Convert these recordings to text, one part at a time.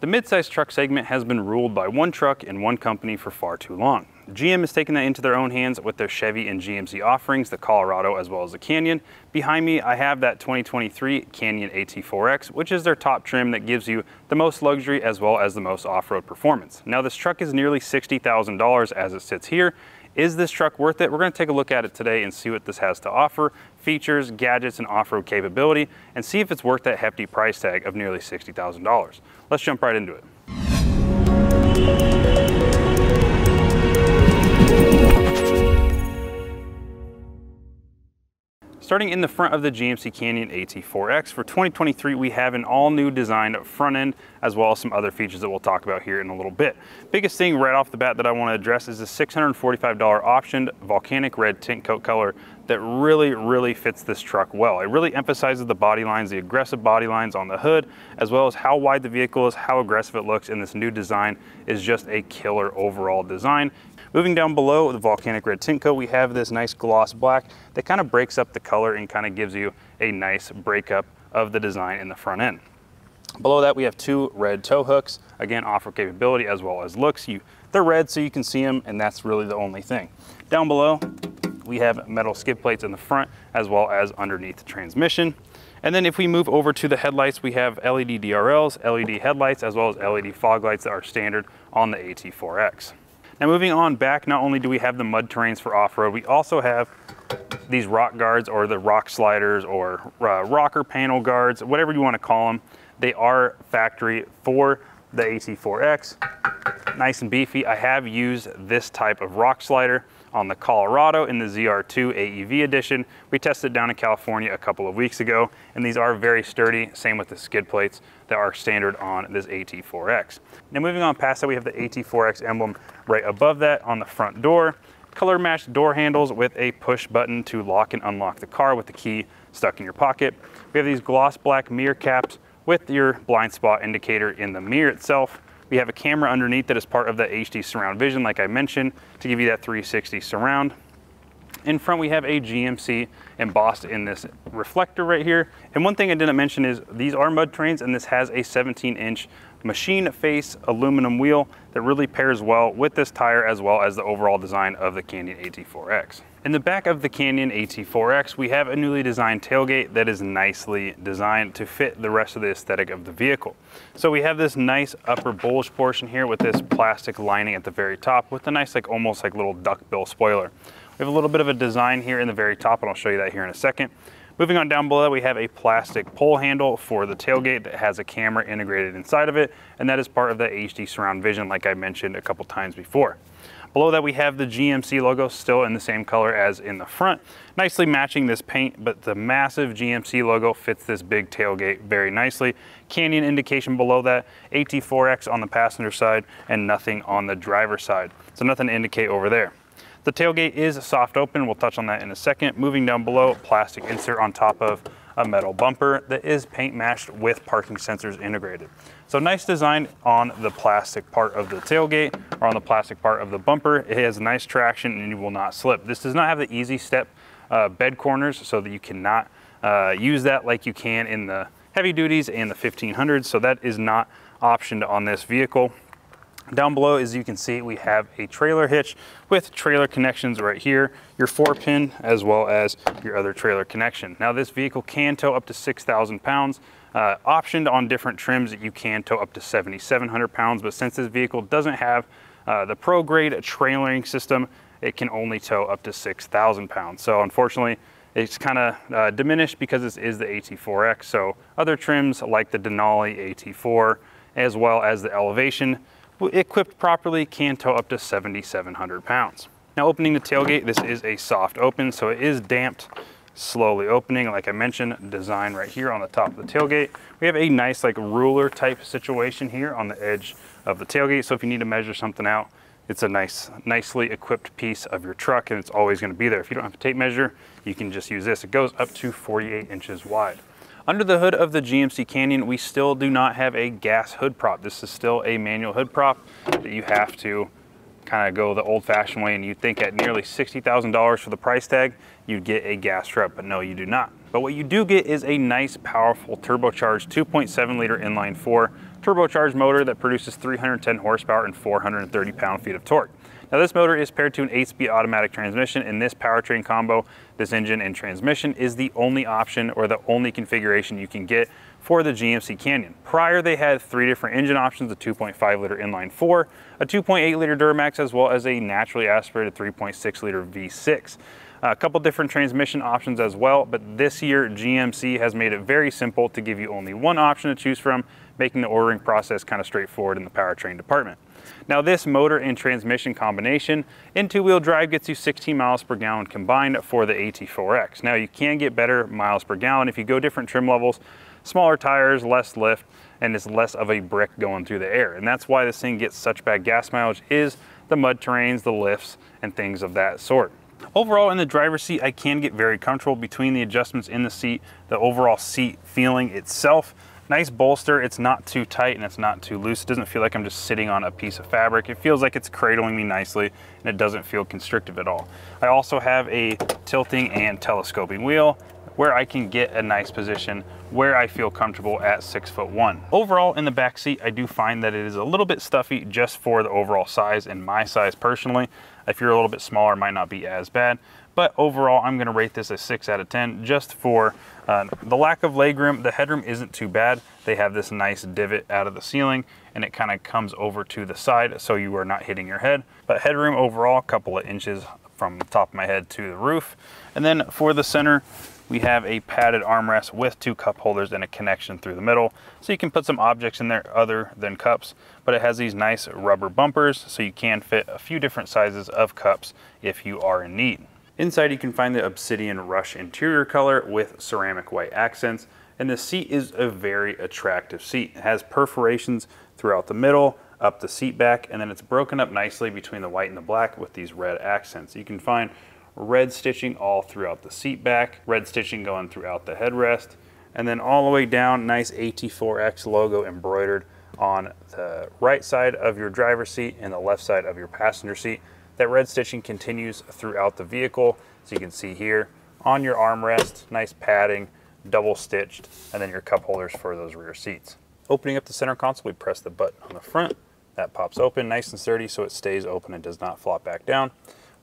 The midsize truck segment has been ruled by one truck and one company for far too long. GM has taken that into their own hands with their Chevy and GMC offerings, the Colorado as well as the Canyon. Behind me, I have that 2023 Canyon AT4X, which is their top trim that gives you the most luxury as well as the most off-road performance. Now this truck is nearly $60,000 as it sits here. Is this truck worth it? We're gonna take a look at it today and see what this has to offer, features, gadgets, and off-road capability, and see if it's worth that hefty price tag of nearly $60,000. Let's jump right into it. Starting in the front of the GMC Canyon AT4X, for 2023 we have an all new designed front end as well as some other features that we'll talk about here in a little bit. Biggest thing right off the bat that I want to address is the $645 optioned volcanic red tint coat color that really, really fits this truck well. It really emphasizes the body lines, the aggressive body lines on the hood, as well as how wide the vehicle is, how aggressive it looks, and this new design is just a killer overall design. Moving down below the volcanic red tint coat, we have this nice gloss black that kind of breaks up the color and kind of gives you a nice breakup of the design in the front end. Below that, we have two red tow hooks. Again, offer capability as well as looks. You, they're red so you can see them, and that's really the only thing. Down below, we have metal skid plates in the front as well as underneath the transmission. And then if we move over to the headlights, we have LED DRLs, LED headlights, as well as LED fog lights that are standard on the AT4X. Now moving on back, not only do we have the mud terrains for off-road, we also have these rock guards or the rock sliders or uh, rocker panel guards, whatever you want to call them. They are factory for the AT4X. Nice and beefy. I have used this type of rock slider on the Colorado in the ZR2 AEV edition. We tested down in California a couple of weeks ago, and these are very sturdy. Same with the skid plates that are standard on this AT4X. Now moving on past that, we have the AT4X emblem right above that on the front door. Color matched door handles with a push button to lock and unlock the car with the key stuck in your pocket. We have these gloss black mirror caps with your blind spot indicator in the mirror itself. We have a camera underneath that is part of the HD surround vision, like I mentioned, to give you that 360 surround. In front, we have a GMC embossed in this reflector right here. And one thing I didn't mention is these are mud terrains and this has a 17 inch machine face aluminum wheel that really pairs well with this tire as well as the overall design of the Canyon AT4X. In the back of the Canyon AT4X, we have a newly designed tailgate that is nicely designed to fit the rest of the aesthetic of the vehicle. So we have this nice upper bulge portion here with this plastic lining at the very top with a nice like almost like little duckbill spoiler. We have a little bit of a design here in the very top and I'll show you that here in a second. Moving on down below, we have a plastic pull handle for the tailgate that has a camera integrated inside of it, and that is part of the HD surround vision like I mentioned a couple times before. Below that we have the GMC logo still in the same color as in the front, nicely matching this paint, but the massive GMC logo fits this big tailgate very nicely. Canyon indication below that, AT4X on the passenger side, and nothing on the driver side. So nothing to indicate over there. The tailgate is soft open. We'll touch on that in a second. Moving down below, plastic insert on top of a metal bumper that is paint matched with parking sensors integrated. So nice design on the plastic part of the tailgate or on the plastic part of the bumper. It has nice traction and you will not slip. This does not have the easy step uh, bed corners so that you cannot uh, use that like you can in the heavy duties and the 1500s. So that is not optioned on this vehicle. Down below, as you can see, we have a trailer hitch with trailer connections right here, your four pin, as well as your other trailer connection. Now this vehicle can tow up to 6,000 pounds, uh, optioned on different trims you can tow up to 7,700 pounds, but since this vehicle doesn't have uh, the pro grade trailering system, it can only tow up to 6,000 pounds. So unfortunately, it's kind of uh, diminished because this is the AT4X. So other trims like the Denali AT4, as well as the Elevation, equipped properly, can tow up to 7,700 pounds. Now opening the tailgate, this is a soft open, so it is damped, slowly opening. Like I mentioned, design right here on the top of the tailgate. We have a nice like ruler type situation here on the edge of the tailgate. So if you need to measure something out, it's a nice, nicely equipped piece of your truck and it's always gonna be there. If you don't have a tape measure, you can just use this. It goes up to 48 inches wide. Under the hood of the GMC Canyon, we still do not have a gas hood prop. This is still a manual hood prop that you have to kind of go the old fashioned way and you think at nearly $60,000 for the price tag, you'd get a gas strut, but no, you do not. But what you do get is a nice, powerful turbocharged 2.7 liter inline four turbocharged motor that produces 310 horsepower and 430 pound-feet of torque. Now this motor is paired to an 8-speed automatic transmission. In this powertrain combo, this engine and transmission is the only option or the only configuration you can get for the GMC Canyon. Prior, they had three different engine options, a 2.5 liter inline four, a 2.8 liter Duramax, as well as a naturally aspirated 3.6 liter V6. A couple different transmission options as well, but this year GMC has made it very simple to give you only one option to choose from, making the ordering process kind of straightforward in the powertrain department. Now this motor and transmission combination in two-wheel drive gets you 16 miles per gallon combined for the AT4X. Now you can get better miles per gallon if you go different trim levels, smaller tires, less lift, and it's less of a brick going through the air. And that's why this thing gets such bad gas mileage is the mud terrains, the lifts, and things of that sort. Overall, in the driver's seat, I can get very comfortable between the adjustments in the seat, the overall seat feeling itself. Nice bolster, it's not too tight and it's not too loose. It doesn't feel like I'm just sitting on a piece of fabric. It feels like it's cradling me nicely and it doesn't feel constrictive at all. I also have a tilting and telescoping wheel where I can get a nice position where I feel comfortable at six foot one. Overall in the back seat, I do find that it is a little bit stuffy just for the overall size and my size personally. If you're a little bit smaller, it might not be as bad. But overall, I'm gonna rate this a six out of 10 just for uh, the lack of legroom. The headroom isn't too bad. They have this nice divot out of the ceiling and it kind of comes over to the side so you are not hitting your head. But headroom overall, a couple of inches from the top of my head to the roof. And then for the center, we have a padded armrest with two cup holders and a connection through the middle. So you can put some objects in there other than cups, but it has these nice rubber bumpers so you can fit a few different sizes of cups if you are in need. Inside you can find the Obsidian Rush interior color with ceramic white accents, and the seat is a very attractive seat. It has perforations throughout the middle, up the seat back, and then it's broken up nicely between the white and the black with these red accents. You can find red stitching all throughout the seat back, red stitching going throughout the headrest, and then all the way down, nice AT4X logo embroidered on the right side of your driver's seat and the left side of your passenger seat. That red stitching continues throughout the vehicle. So you can see here on your armrest, nice padding, double stitched, and then your cup holders for those rear seats. Opening up the center console, we press the button on the front. That pops open nice and sturdy so it stays open and does not flop back down.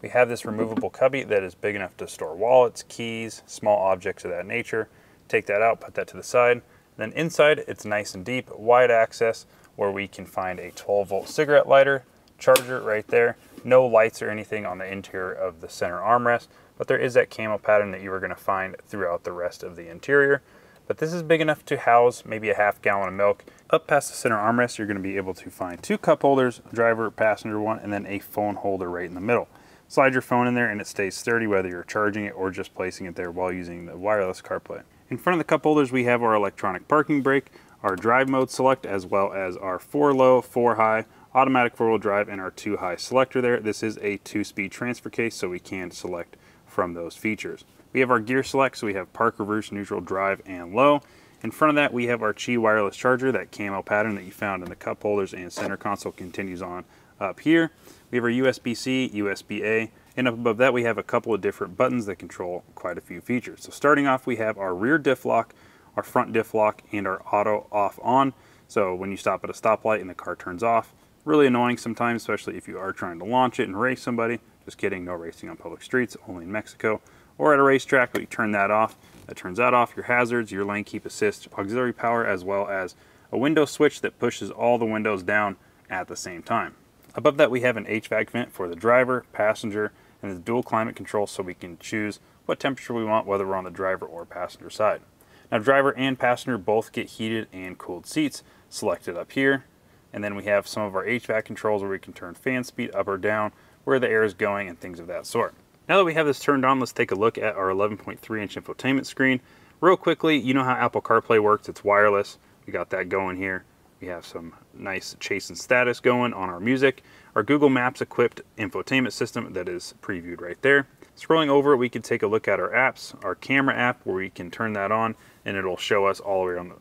We have this removable cubby that is big enough to store wallets, keys, small objects of that nature. Take that out, put that to the side. Then inside, it's nice and deep, wide access, where we can find a 12 volt cigarette lighter, charger right there. No lights or anything on the interior of the center armrest, but there is that camo pattern that you are gonna find throughout the rest of the interior. But this is big enough to house maybe a half gallon of milk. Up past the center armrest, you're gonna be able to find two cup holders, driver, passenger one, and then a phone holder right in the middle. Slide your phone in there and it stays sturdy whether you're charging it or just placing it there while using the wireless CarPlay. In front of the cup holders we have our electronic parking brake, our drive mode select as well as our 4 low, 4 high, automatic four-wheel drive and our 2 high selector there. This is a 2-speed transfer case so we can select from those features. We have our gear select so we have park, reverse, neutral, drive, and low. In front of that we have our Qi wireless charger, that camo pattern that you found in the cup holders and center console continues on up here. We have our USB-C, USB-A, and up above that we have a couple of different buttons that control quite a few features. So starting off we have our rear diff lock, our front diff lock, and our auto off on. So when you stop at a stoplight and the car turns off, really annoying sometimes, especially if you are trying to launch it and race somebody. Just kidding, no racing on public streets, only in Mexico. Or at a racetrack, but you turn that off. That turns that off, your hazards, your lane keep assist, auxiliary power, as well as a window switch that pushes all the windows down at the same time. Above that we have an HVAC vent for the driver, passenger, and the dual climate control so we can choose what temperature we want whether we're on the driver or passenger side. Now driver and passenger both get heated and cooled seats selected up here. And then we have some of our HVAC controls where we can turn fan speed up or down, where the air is going and things of that sort. Now that we have this turned on, let's take a look at our 11.3 inch infotainment screen. Real quickly, you know how Apple CarPlay works, it's wireless. We got that going here. We have some nice chase and status going on our music. Our Google Maps equipped infotainment system that is previewed right there. Scrolling over, we can take a look at our apps, our camera app where we can turn that on and it'll show us all the way around the,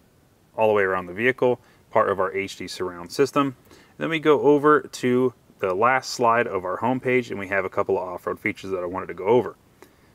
all the, way around the vehicle, part of our HD surround system. Then we go over to the last slide of our homepage and we have a couple of off-road features that I wanted to go over.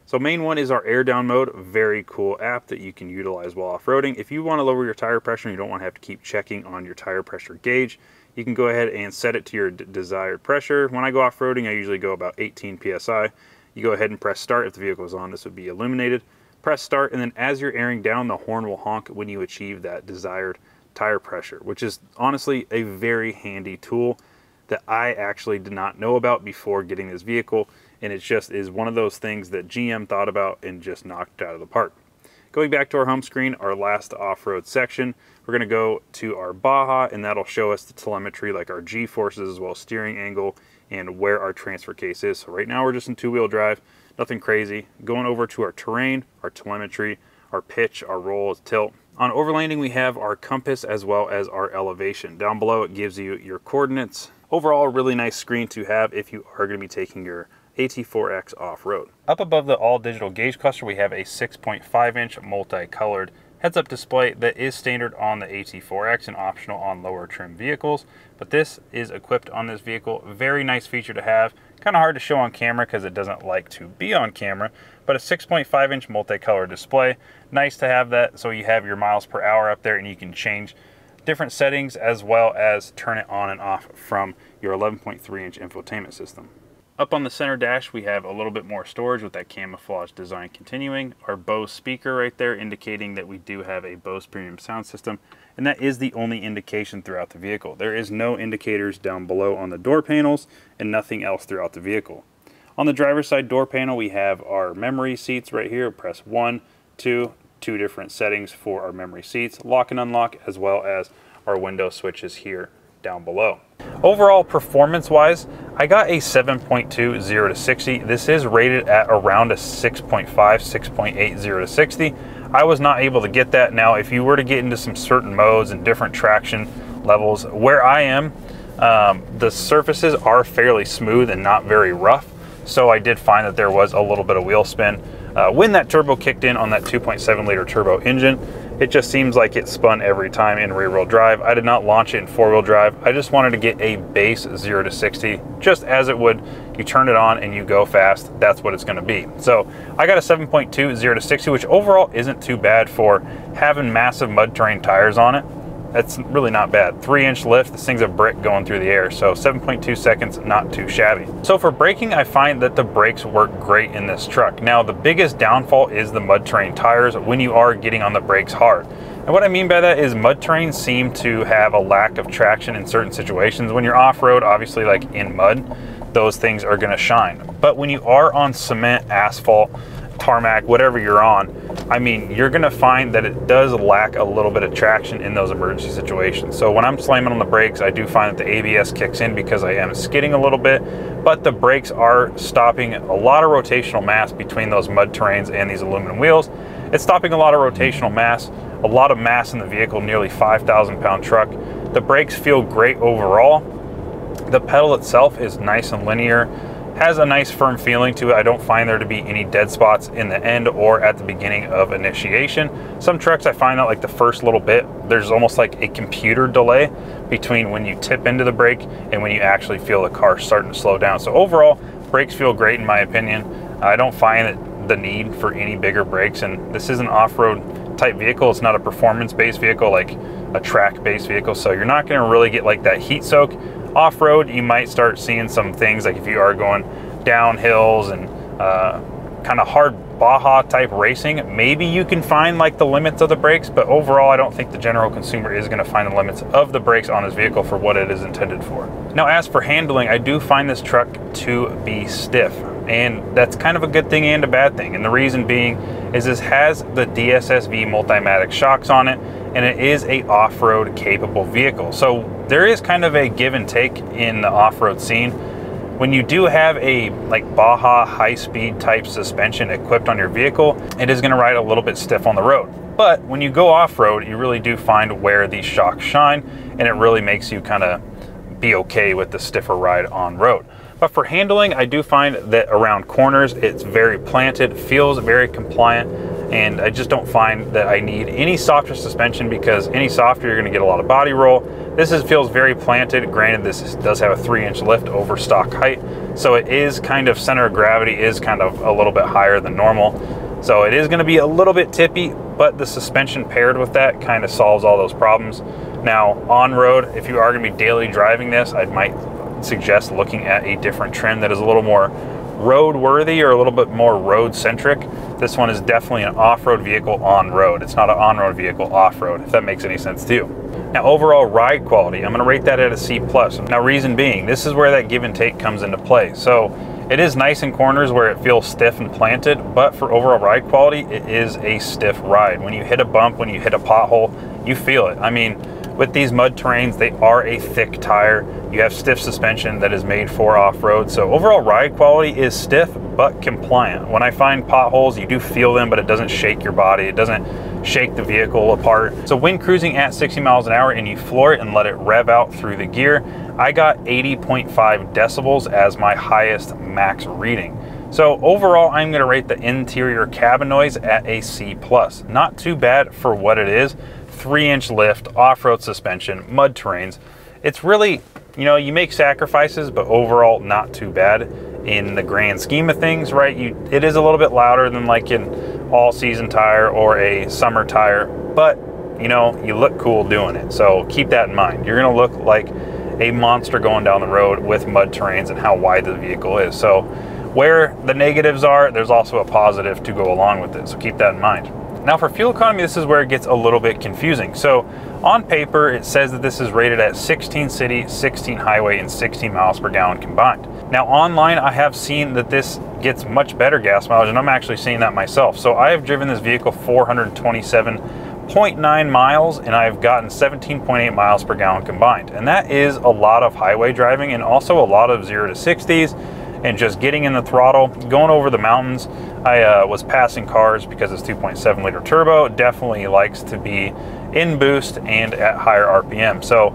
So main one is our air down mode, very cool app that you can utilize while off-roading. If you want to lower your tire pressure and you don't want to have to keep checking on your tire pressure gauge, you can go ahead and set it to your desired pressure. When I go off-roading, I usually go about 18 PSI. You go ahead and press start. If the vehicle is on, this would be illuminated. Press start, and then as you're airing down, the horn will honk when you achieve that desired tire pressure, which is honestly a very handy tool that I actually did not know about before getting this vehicle. And it just is one of those things that GM thought about and just knocked out of the park. Going back to our home screen, our last off-road section, we're gonna go to our Baja and that'll show us the telemetry like our G-forces as well as steering angle and where our transfer case is. So right now we're just in two-wheel drive, nothing crazy. Going over to our terrain, our telemetry, our pitch, our roll, tilt. On overlanding, we have our compass as well as our elevation. Down below, it gives you your coordinates. Overall, really nice screen to have if you are gonna be taking your AT4X off-road. Up above the all-digital gauge cluster, we have a 6.5 inch multicolored heads-up display that is standard on the AT4X and optional on lower trim vehicles, but this is equipped on this vehicle. Very nice feature to have. Kind of hard to show on camera because it doesn't like to be on camera, but a 6.5 inch multicolor display. Nice to have that so you have your miles per hour up there and you can change different settings as well as turn it on and off from your 11.3 inch infotainment system. Up on the center dash, we have a little bit more storage with that camouflage design continuing. Our Bose speaker right there indicating that we do have a Bose premium sound system. And that is the only indication throughout the vehicle. There is no indicators down below on the door panels and nothing else throughout the vehicle. On the driver's side door panel, we have our memory seats right here. Press one, two, two different settings for our memory seats, lock and unlock, as well as our window switches here down below. Overall, performance-wise, I got a 7.2 0 to 60. This is rated at around a 6.5, 6.8 0 to 60. I was not able to get that. Now, if you were to get into some certain modes and different traction levels, where I am, um, the surfaces are fairly smooth and not very rough. So I did find that there was a little bit of wheel spin. Uh, when that turbo kicked in on that 2.7 liter turbo engine, it just seems like it spun every time in rear wheel drive. I did not launch it in four wheel drive. I just wanted to get a base 0 to 60, just as it would. You turn it on and you go fast. That's what it's going to be. So I got a 7.2 0 to 60, which overall isn't too bad for having massive mud terrain tires on it. That's really not bad. Three inch lift, this thing's a brick going through the air. So 7.2 seconds, not too shabby. So for braking, I find that the brakes work great in this truck. Now the biggest downfall is the mud terrain tires when you are getting on the brakes hard. And what I mean by that is mud terrain seem to have a lack of traction in certain situations. When you're off-road, obviously like in mud, those things are gonna shine. But when you are on cement, asphalt, tarmac, whatever you're on, I mean, you're gonna find that it does lack a little bit of traction in those emergency situations. So when I'm slamming on the brakes, I do find that the ABS kicks in because I am skidding a little bit, but the brakes are stopping a lot of rotational mass between those mud terrains and these aluminum wheels. It's stopping a lot of rotational mass, a lot of mass in the vehicle, nearly 5,000 pound truck. The brakes feel great overall. The pedal itself is nice and linear has a nice firm feeling to it. I don't find there to be any dead spots in the end or at the beginning of initiation. Some trucks I find that like the first little bit, there's almost like a computer delay between when you tip into the brake and when you actually feel the car starting to slow down. So overall, brakes feel great in my opinion. I don't find the need for any bigger brakes and this is an off-road type vehicle. It's not a performance-based vehicle like a track-based vehicle. So you're not gonna really get like that heat soak off-road, you might start seeing some things like if you are going down hills and uh, kind of hard Baja type racing, maybe you can find like the limits of the brakes, but overall I don't think the general consumer is gonna find the limits of the brakes on this vehicle for what it is intended for. Now as for handling, I do find this truck to be stiff and that's kind of a good thing and a bad thing. And the reason being is this has the DSSV Multimatic shocks on it and it is a off-road capable vehicle. So there is kind of a give and take in the off-road scene. When you do have a like Baja high-speed type suspension equipped on your vehicle, it is gonna ride a little bit stiff on the road. But when you go off-road, you really do find where these shocks shine and it really makes you kind of be okay with the stiffer ride on road. But for handling, I do find that around corners, it's very planted, feels very compliant, and I just don't find that I need any softer suspension because any softer, you're gonna get a lot of body roll. This is, feels very planted. Granted, this is, does have a three inch lift over stock height, So it is kind of center of gravity is kind of a little bit higher than normal. So it is gonna be a little bit tippy, but the suspension paired with that kind of solves all those problems. Now on road, if you are gonna be daily driving this, I might suggest looking at a different trim that is a little more road worthy or a little bit more road centric. This one is definitely an off-road vehicle on road. It's not an on-road vehicle off-road, if that makes any sense to you. Now overall ride quality, I'm gonna rate that at a C+. plus. Now reason being, this is where that give and take comes into play. So it is nice in corners where it feels stiff and planted, but for overall ride quality, it is a stiff ride. When you hit a bump, when you hit a pothole, you feel it. I mean, with these mud terrains, they are a thick tire. You have stiff suspension that is made for off-road. So overall ride quality is stiff, but compliant. When I find potholes, you do feel them, but it doesn't shake your body. It doesn't shake the vehicle apart. So when cruising at 60 miles an hour and you floor it and let it rev out through the gear, I got 80.5 decibels as my highest max reading. So overall, I'm gonna rate the interior cabin noise at a C+. plus. Not too bad for what it is. Three inch lift, off-road suspension, mud terrains. It's really, you know, you make sacrifices, but overall not too bad in the grand scheme of things, right? You, it is a little bit louder than like an all season tire or a summer tire, but you know, you look cool doing it. So keep that in mind. You're gonna look like a monster going down the road with mud terrains and how wide the vehicle is. So where the negatives are, there's also a positive to go along with it. So keep that in mind. Now for fuel economy, this is where it gets a little bit confusing. So on paper, it says that this is rated at 16 city, 16 highway, and 16 miles per gallon combined. Now online, I have seen that this gets much better gas mileage, and I'm actually seeing that myself. So I have driven this vehicle 427.9 miles, and I've gotten 17.8 miles per gallon combined. And that is a lot of highway driving and also a lot of zero to 60s and just getting in the throttle, going over the mountains. I uh, was passing cars because it's 2.7 liter turbo. Definitely likes to be in boost and at higher RPM. So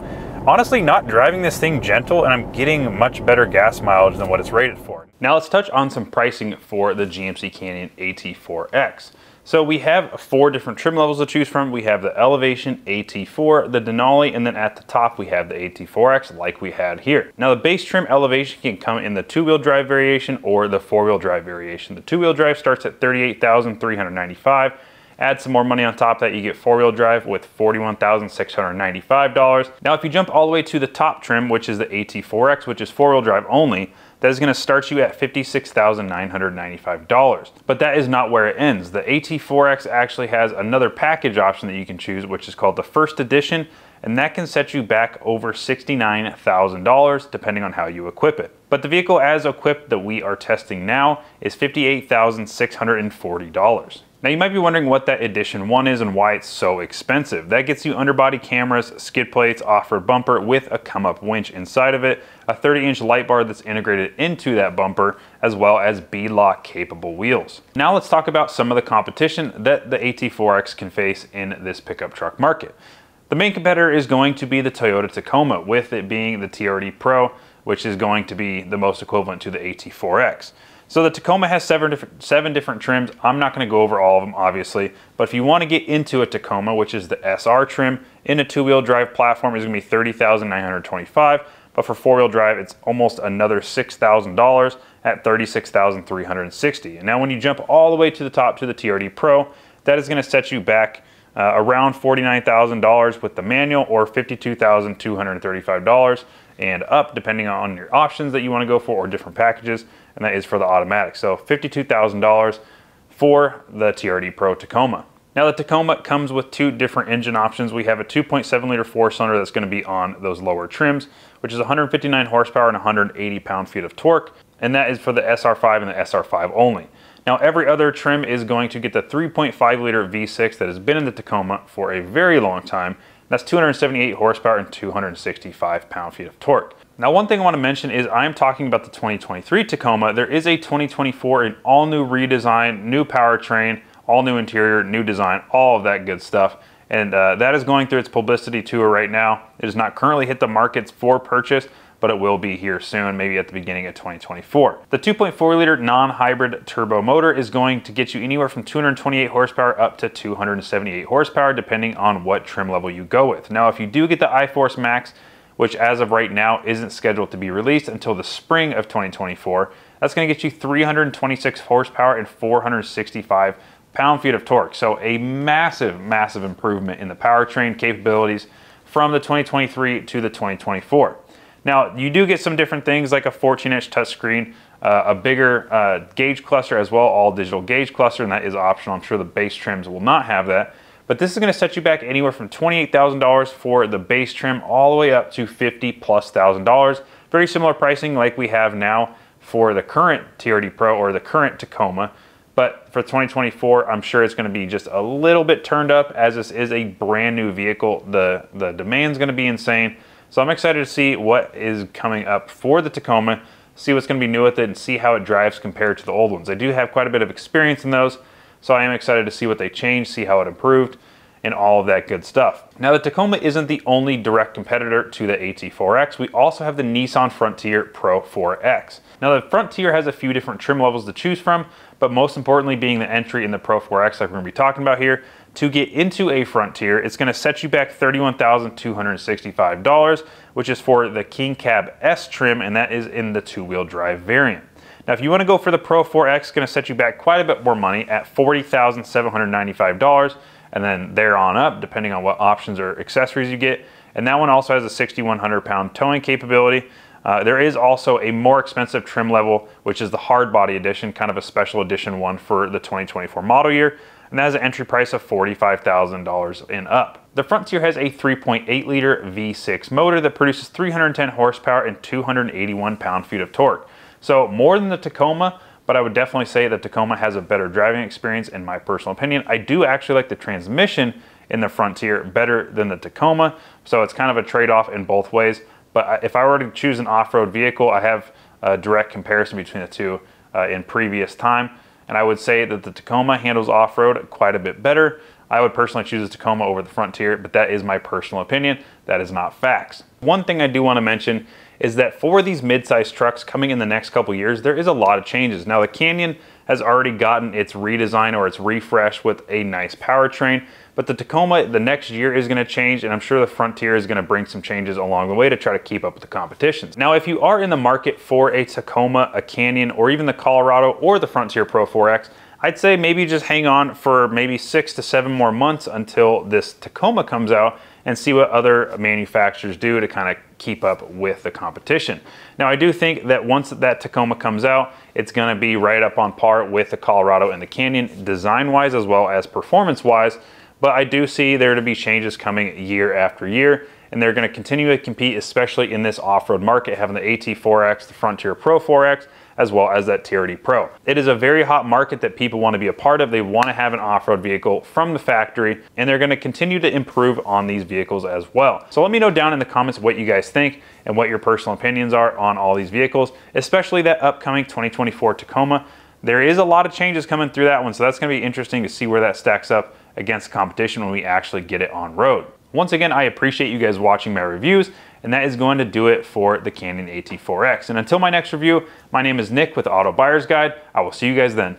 honestly, not driving this thing gentle and I'm getting much better gas mileage than what it's rated for. Now let's touch on some pricing for the GMC Canyon AT4X. So we have four different trim levels to choose from. We have the Elevation AT4, the Denali, and then at the top we have the AT4X like we had here. Now the base trim Elevation can come in the two-wheel drive variation or the four-wheel drive variation. The two-wheel drive starts at 38395 Add some more money on top of that, you get four-wheel drive with $41,695. Now, if you jump all the way to the top trim, which is the AT4X, which is four-wheel drive only, that is going to start you at $56,995. But that is not where it ends. The AT4X actually has another package option that you can choose, which is called the First Edition, and that can set you back over $69,000 depending on how you equip it. But the vehicle as equipped that we are testing now is $58,640. Now you might be wondering what that Edition 1 is and why it's so expensive. That gets you underbody cameras, skid plates, off-road bumper with a come-up winch inside of it, a 30-inch light bar that's integrated into that bumper, as well as beadlock capable wheels. Now let's talk about some of the competition that the AT4X can face in this pickup truck market. The main competitor is going to be the Toyota Tacoma, with it being the TRD Pro, which is going to be the most equivalent to the AT4X. So the Tacoma has seven different, seven different trims. I'm not gonna go over all of them, obviously, but if you wanna get into a Tacoma, which is the SR trim, in a two-wheel drive platform is gonna be 30,925, but for four-wheel drive, it's almost another $6,000 at 36,360. And now when you jump all the way to the top to the TRD Pro, that is gonna set you back uh, around $49,000 with the manual or $52,235 and up depending on your options that you wanna go for or different packages and that is for the automatic. So $52,000 for the TRD Pro Tacoma. Now the Tacoma comes with two different engine options. We have a 2.7 liter four cylinder that's gonna be on those lower trims, which is 159 horsepower and 180 pound-feet of torque. And that is for the SR5 and the SR5 only. Now every other trim is going to get the 3.5 liter V6 that has been in the Tacoma for a very long time. That's 278 horsepower and 265 pound-feet of torque. Now one thing I want to mention is I'm talking about the 2023 Tacoma. There is a 2024 an all new redesign, new powertrain, all new interior, new design, all of that good stuff. And uh, that is going through its publicity tour right now. It has not currently hit the markets for purchase, but it will be here soon, maybe at the beginning of 2024. The 2.4 liter non-hybrid turbo motor is going to get you anywhere from 228 horsepower up to 278 horsepower, depending on what trim level you go with. Now, if you do get the iForce Max, which as of right now isn't scheduled to be released until the spring of 2024. That's gonna get you 326 horsepower and 465 pound-feet of torque. So a massive, massive improvement in the powertrain capabilities from the 2023 to the 2024. Now, you do get some different things like a 14-inch touchscreen, uh, a bigger uh, gauge cluster as well, all digital gauge cluster, and that is optional. I'm sure the base trims will not have that. But this is gonna set you back anywhere from $28,000 for the base trim all the way up to 50 plus thousand dollars. Very similar pricing like we have now for the current TRD Pro or the current Tacoma. But for 2024, I'm sure it's gonna be just a little bit turned up as this is a brand new vehicle. The, the demand's gonna be insane. So I'm excited to see what is coming up for the Tacoma, see what's gonna be new with it and see how it drives compared to the old ones. I do have quite a bit of experience in those, so I am excited to see what they changed, see how it improved, and all of that good stuff. Now the Tacoma isn't the only direct competitor to the AT4X. We also have the Nissan Frontier Pro 4X. Now the Frontier has a few different trim levels to choose from, but most importantly being the entry in the Pro 4X like we're gonna be talking about here. To get into a Frontier, it's gonna set you back $31,265, which is for the King Cab S trim, and that is in the two-wheel drive variant. Now, if you wanna go for the Pro 4X, it's gonna set you back quite a bit more money at $40,795, and then there on up, depending on what options or accessories you get. And that one also has a 6,100 pound towing capability. Uh, there is also a more expensive trim level, which is the hard body edition, kind of a special edition one for the 2024 model year. And that has an entry price of $45,000 and up. The Frontier has a 3.8 liter V6 motor that produces 310 horsepower and 281 pound-feet of torque. So more than the Tacoma, but I would definitely say that Tacoma has a better driving experience in my personal opinion. I do actually like the transmission in the Frontier better than the Tacoma, so it's kind of a trade-off in both ways. But if I were to choose an off-road vehicle, I have a direct comparison between the two uh, in previous time, and I would say that the Tacoma handles off-road quite a bit better. I would personally choose the Tacoma over the Frontier, but that is my personal opinion. That is not facts. One thing I do want to mention is that for these mid-sized trucks coming in the next couple years, there is a lot of changes. Now the Canyon has already gotten its redesign or its refresh with a nice powertrain, but the Tacoma the next year is gonna change and I'm sure the Frontier is gonna bring some changes along the way to try to keep up with the competitions. Now, if you are in the market for a Tacoma, a Canyon, or even the Colorado or the Frontier Pro 4X, I'd say maybe just hang on for maybe six to seven more months until this Tacoma comes out and see what other manufacturers do to kind of keep up with the competition. Now, I do think that once that Tacoma comes out, it's going to be right up on par with the Colorado and the Canyon design-wise as well as performance-wise. But I do see there to be changes coming year after year, and they're going to continue to compete, especially in this off-road market, having the AT4X, the Frontier Pro 4X, as well as that TRD Pro. It is a very hot market that people want to be a part of. They want to have an off-road vehicle from the factory and they're going to continue to improve on these vehicles as well. So let me know down in the comments what you guys think and what your personal opinions are on all these vehicles, especially that upcoming 2024 Tacoma. There is a lot of changes coming through that one, so that's going to be interesting to see where that stacks up against competition when we actually get it on road. Once again, I appreciate you guys watching my reviews, and that is going to do it for the Canyon AT4X. And until my next review, my name is Nick with Auto Buyer's Guide. I will see you guys then.